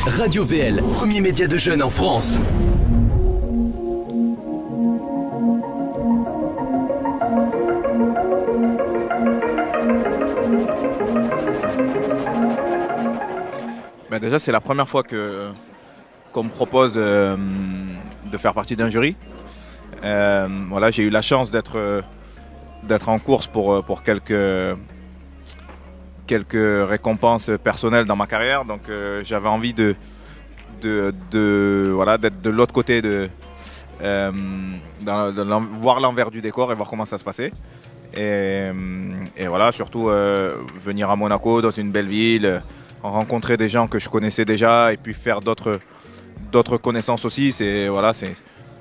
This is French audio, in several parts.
Radio VL, premier média de jeunes en France. Ben déjà, c'est la première fois que qu'on me propose euh, de faire partie d'un jury. Euh, j'ai eu la chance d'être en course pour quelques quelques récompenses personnelles dans ma carrière. Donc j'avais envie de, de, voilà d'être de l'autre côté de, dans, voir l'envers du décor et voir comment ça se passait. Et, et voilà, surtout venir à Monaco dans une belle ville rencontrer des gens que je connaissais déjà et puis faire d'autres d'autres connaissances aussi. C'est voilà, c'est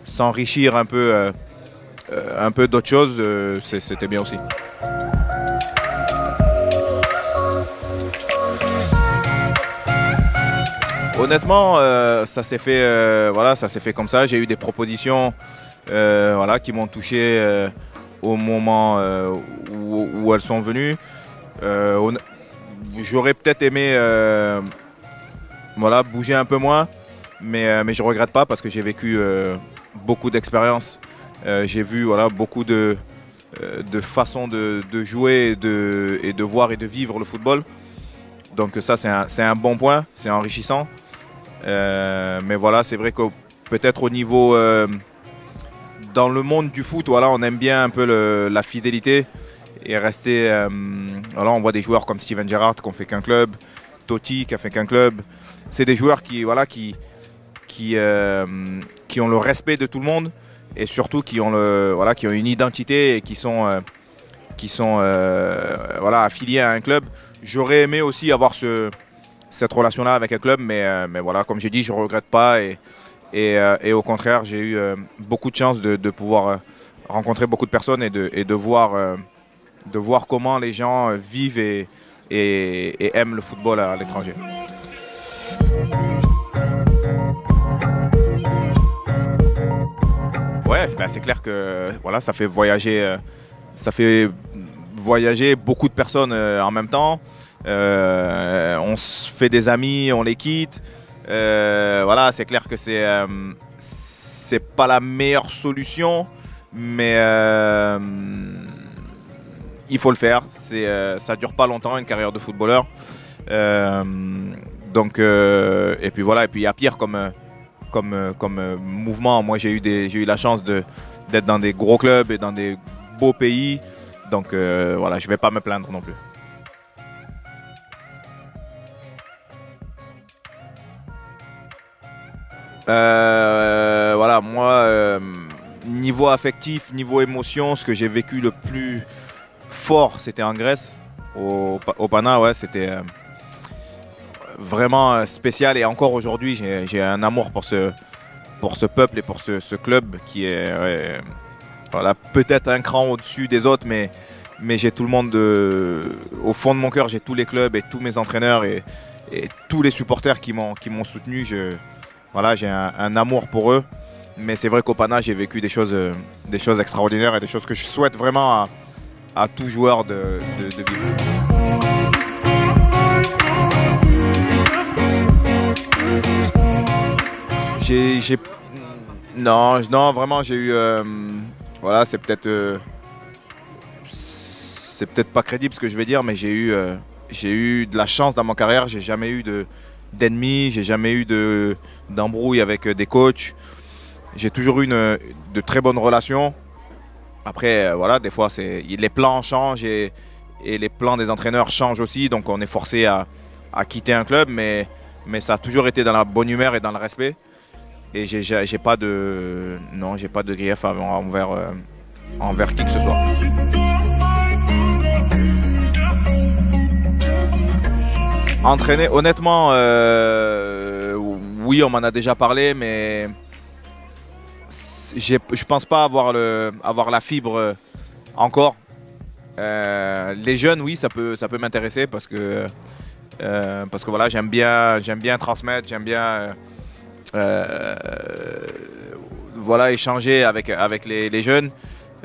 s'enrichir un peu euh, euh, un peu d'autres choses. Euh, c'était bien aussi. Honnêtement, ça s'est fait, voilà, ça s'est fait comme ça. J'ai eu des propositions, voilà, qui m'ont touché au moment où, elles sont venues j'aurais peut-être aimé euh, voilà, bouger un peu moins, mais, euh, mais je regrette pas parce que j'ai vécu euh, beaucoup d'expériences. j'ai vu beaucoup de, façons de, jouer et de, voir et de vivre le football. Donc ça, c'est un, bon point, c'est enrichissant. Mais voilà, c'est vrai que peut-être au niveau... dans le monde du foot, voilà, on aime bien un peu la fidélité et rester. Euh, on voit des joueurs comme Steven Gerrard qui n'ont fait qu'un club, Totti qui a fait qu'un club. C'est des joueurs qui, voilà, qui, qui, euh, qui ont le respect de tout le monde et surtout qui ont, le, voilà, qui ont une identité et qui sont, euh, qui sont voilà, affiliés à un club. J'aurais aimé aussi avoir ce, cette relation-là avec un club, mais, mais voilà, comme j'ai dit, je ne regrette pas et, et, au contraire, j'ai eu beaucoup de chance de, pouvoir rencontrer beaucoup de personnes et de, voir comment les gens euh, vivent et, aiment le football à, l'étranger. Ouais, c'est clair que ça fait voyager, euh, beaucoup de personnes euh, en même temps. On se fait des amis, on les quitte. voilà, c'est clair que c'est c'est pas la meilleure solution, mais il faut le faire. Euh, ça dure pas longtemps une carrière de footballeur. Euh, donc euh, et puis voilà et puis il y a pire comme comme comme mouvement. Moi j'ai eu eu la chance de d'être dans des gros clubs et dans des beaux pays. Donc voilà, je vais pas me plaindre non plus. Voilà, moi, niveau affectif, niveau émotion, ce que j'ai vécu le plus fort, c'était en Grèce, au, Pana, c'était euh, vraiment euh, spécial. Et encore aujourd'hui, j'ai un amour pour ce, peuple et pour ce, club qui est voilà, peut-être un cran au-dessus des autres, mais, j'ai tout le monde au fond de mon cœur, j'ai tous les clubs et tous mes entraîneurs et, tous les supporters qui m'ont soutenu. Voilà, j'ai un, amour pour eux. Mais c'est vrai qu'au Pana, j'ai vécu des choses, euh, des choses extraordinaires et des choses que je souhaite vraiment à, tout joueur de, de, vivre. J'ai, non, non, vraiment, j'ai eu, euh, voilà, c'est peut-être, euh, c'est peut-être pas crédible ce que je vais dire, mais j'ai eu, j'ai eu de la chance dans ma carrière. J'ai jamais eu de d'ennemis, j'ai jamais eu de d'embrouille avec des coachs. J'ai toujours eu une, de très bonnes relations. Après, euh, voilà, des fois, les plans changent et, les plans des entraîneurs changent aussi. Donc, on est forcé à, quitter un club, mais, ça a toujours été dans la bonne humeur et dans le respect. Et j'ai pas de non, j'ai pas de grief envers, euh, envers qui que ce soit. Entraîner, honnêtement, euh, oui, on m'en a déjà parlé, mais je pense pas avoir, le, avoir la fibre euh, encore. Euh, les jeunes, oui, ça peut, ça peut m'intéresser parce que, parce que voilà, j'aime bien, j'aime bien transmettre, j'aime bien voilà, échanger avec, avec les, jeunes.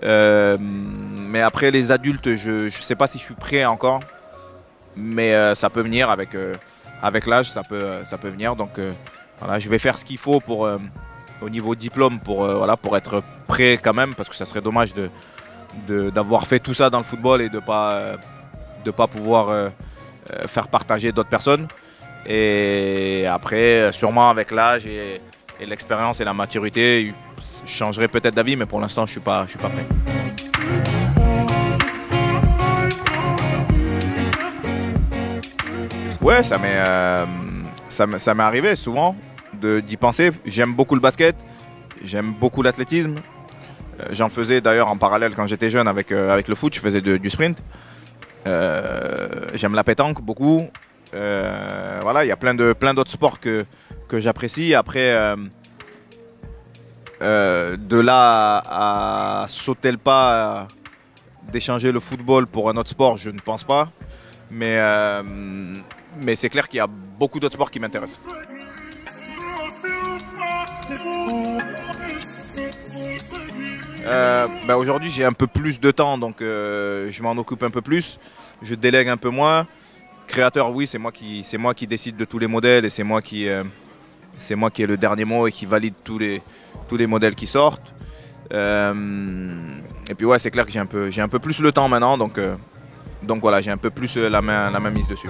mais après, les adultes, je ne sais pas si je suis prêt encore. Mais ça peut venir avec, avec l'âge, ça peut, ça peut venir. Donc voilà, je vais faire ce qu'il faut pour, au niveau diplôme pour, voilà, pour être prêt quand même, parce que ça serait dommage d'avoir fait tout ça dans le football et de ne pas, pas pouvoir faire partager d'autres personnes. Et après, sûrement avec l'âge et, l'expérience et la maturité, je changerai peut-être d'avis, mais pour l'instant, je ne suis, suis pas prêt. Ouais, ça m'est euh, ça m'est arrivé souvent d'y penser. J'aime beaucoup le basket, j'aime beaucoup l'athlétisme. Euh, j'en faisais d'ailleurs en parallèle quand j'étais jeune avec, euh, avec le foot, je faisais du sprint. j'aime la pétanque beaucoup. voilà, il y a plein de plein d'autres sports que, que j'apprécie. Après, de là à, sauter le pas d'échanger le football pour un autre sport, je ne pense pas. Mais, mais c'est clair qu'il y a beaucoup d'autres sports qui m'intéressent. Euh, ben aujourd'hui j'ai un peu plus de temps donc euh, je m'en occupe un peu plus, je délègue un peu moins. Créateur oui c'est moi qui moi qui décide de tous les modèles et c'est moi qui euh, moi qui ai le dernier mot et qui valide tous les tous les modèles qui sortent. et puis ouais c'est clair que j'ai un peu un peu plus le temps maintenant donc donc voilà j'ai un peu plus la main la main mise dessus.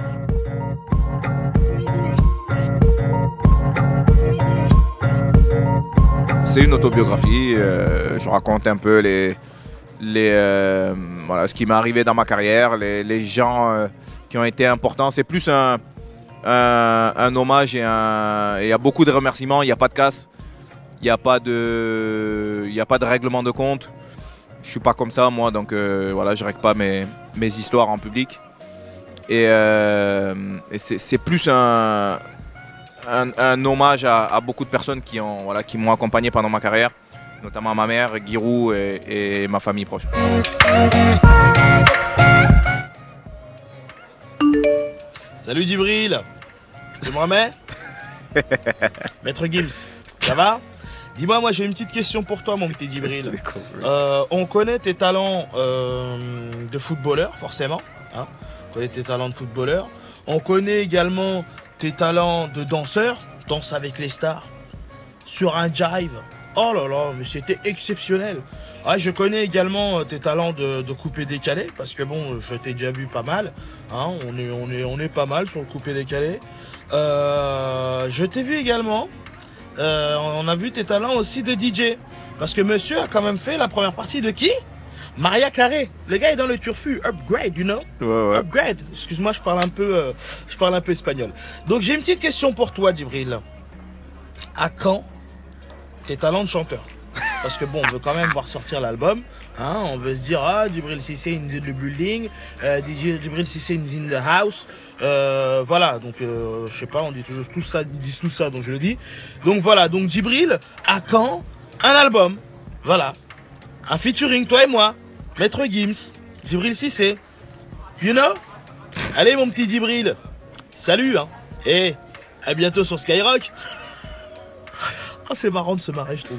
C'est une autobiographie. Euh, je raconte un peu les, euh, voilà, ce qui m'est arrivé dans ma carrière, les, gens euh, qui ont été importants. C'est plus un, un, hommage et il y a beaucoup de remerciements. Il n'y a pas de casse, il n'y a, pas de, a pas de règlement de compte. Je suis pas comme ça moi, donc voilà, je règle pas mes, mes histoires en public. Et, et c'est plus un, un, hommage à, beaucoup de personnes qui ont voilà, qui m'ont accompagné pendant ma carrière, notamment ma mère, Giroud et, ma famille proche. Salut Djibril, me remets Maître Gims, ça va? Dis-moi, moi, j'ai une petite question pour toi, mon petit Djibril. Euh, on connaît tes talents euh, de footballeur, forcément. Hein tes talents de footballeur. On connaît également tes talents de danseur, danse avec les stars, sur un jive. Oh là là, mais c'était exceptionnel. Ah, je connais également euh, tes talents de, coupé décalé, parce que bon, je t'ai déjà vu pas mal. Hein, on est pas mal sur le coupé décalé. Euh, je t'ai vu également, euh, on a vu tes talents aussi de DJ. Parce que monsieur a quand même fait la première partie de qui? Maria Carré, le gars est dans le turfu, upgrade, you know? Ouais, ouais. Upgrade. Excuse-moi, je parle un peu, euh, je parle un peu espagnol. Donc j'ai une petite question pour toi, Djibril. À quand tes talents de chanteur? Parce que bon, on veut quand même voir sortir l'album. Hein, on veut se dire, ah, Djibril Cissé in the building, euh, Djibril Cissé in the house. Euh, voilà, donc euh, je sais pas, on dit toujours tout ça, ils disent tout ça, donc je le dis. Donc voilà, donc Djibril, à quand un album? Voilà, un featuring, toi et moi. Maître Gims, Djibril Cissé. You know? Allez mon petit Djibril. Salut hein. Et à bientôt sur Skyrock. Ah c'est marrant de se marrer je trouve.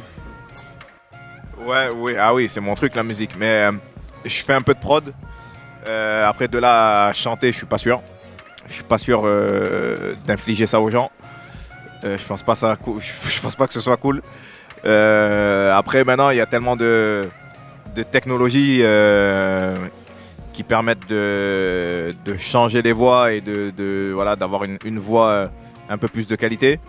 Ouais, oui, ah oui, c'est mon truc la musique. Mais euh, je fais un peu de prod. Euh, après de là à chanter, je suis pas sûr. Je suis pas sûr euh, d'infliger ça aux gens. je pense pas ça, je pense pas que ce soit cool. après maintenant, il y a tellement de de technologies euh, qui permettent de, changer les voix et de, voilà d'avoir une, voix euh, un peu plus de qualité.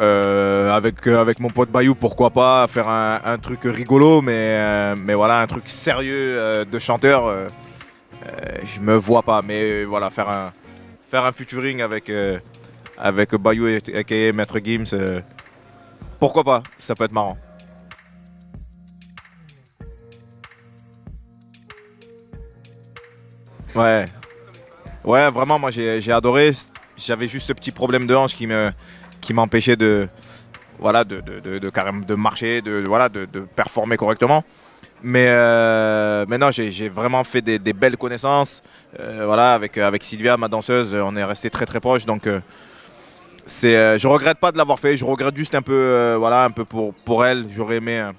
Euh, avec avec mon pote Bayou, pourquoi pas faire un, truc rigolo, mais mais voilà un truc sérieux de chanteur. je me vois pas, mais voilà faire un faire un featuring avec avec Bayou et, et Maître Gims, pourquoi pas, ça peut être marrant. Ouais. Ouais, vraiment, moi j'ai adoré. J'avais juste ce petit problème de hanche qui me qui m'empêchait de voilà de, de, de, marcher, de, voilà, de, performer correctement. Mais euh, maintenant, j'ai vraiment fait des, belles connaissances. Euh, voilà, avec, avec Sylvia, ma danseuse, on est resté très très proche. Donc, euh, c'est, je regrette pas de l'avoir fait. Je regrette juste un peu, voilà, un peu pour, pour elle. J'aurais aimé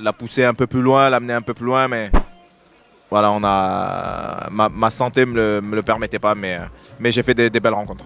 la pousser un peu plus loin, l'amener un peu plus loin, mais voilà, on a ma, santé me le, me le permettait pas, mais, j'ai fait des belles rencontres.